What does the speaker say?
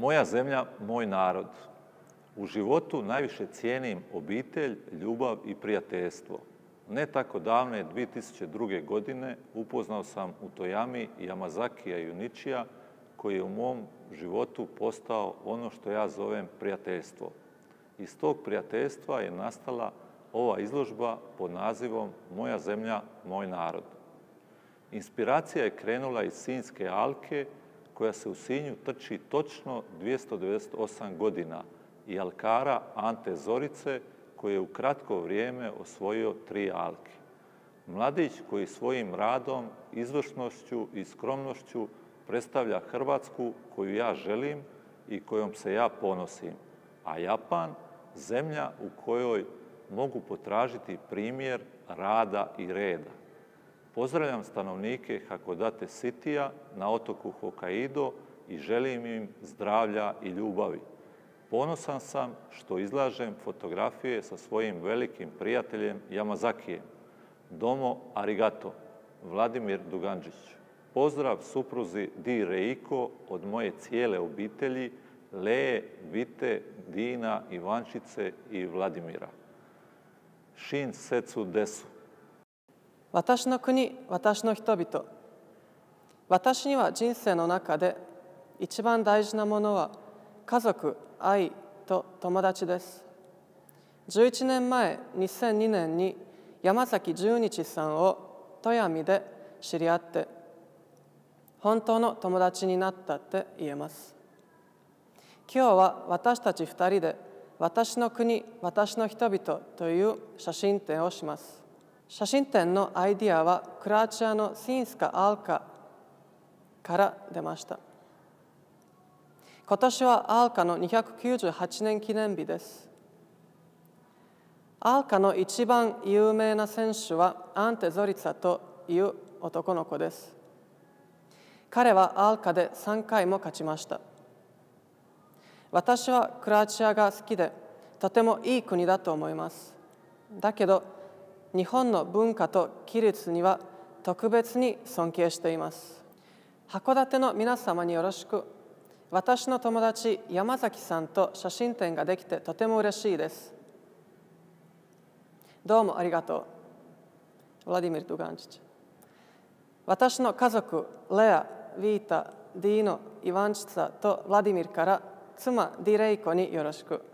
Moja zemlja, moj narod. U životu najviše cijenim obitelj, ljubav i prijateljstvo. Ne tako davne, 2002. godine, upoznao sam u Tojami Yamazakija Junichija, koji je u mom životu postao ono što ja zovem prijateljstvo. Iz tog prijateljstva je nastala ova izložba pod nazivom Moja zemlja, moj narod. Inspiracija je krenula iz Sinjske alke, koja se u Sinju trči točno 298 godina i alkara Ante Zorice, koji je u kratko vrijeme osvojio tri alke. Mladić koji svojim radom, izvršnošću i skromnošću predstavlja Hrvatsku koju ja želim i kojom se ja ponosim, a Japan zemlja u kojoj mogu potražiti primjer rada i reda. Pozdravljam stanovnike Hakodate Sitija na otoku Hokkaido i želim im zdravlja i ljubavi. Ponosan sam što izlažem fotografije sa svojim velikim prijateljem Yamazakijem. Domo Arigato, Vladimir Duganđić. Pozdrav supruzi Di Reiko od moje cijele obitelji, Leje, Vite, Dina, Ivančice i Vladimira. Shin Setsu Desu. 私の国、私の人々。私には人生の中で一番大事なものは家族、愛と友達です。11年前、2002年に山崎十日さんを富山で知り合って本当の友達になったって言えます。今日は私たち2人で私の国、私の人々という写真展をします。写真展のアイディアはクラチアのシンスカ・アーカから出ました。今年はアーカの298年記念日です。アーカの一番有名な選手はアンテ・ゾリツァという男の子です。彼はアーカで3回も勝ちました。私はクラチアが好きでとてもいい国だと思います。だけど日本の文化と規律には特別に尊敬しています函館の皆様によろしく私の友達山崎さんと写真展ができてとても嬉しいですどうもありがとう。ウラディミル・ドガンチチ。私の家族、レア、ヴィータ、ディーノ、イワンチツァとウラディミルから妻、ディレイコによろしく。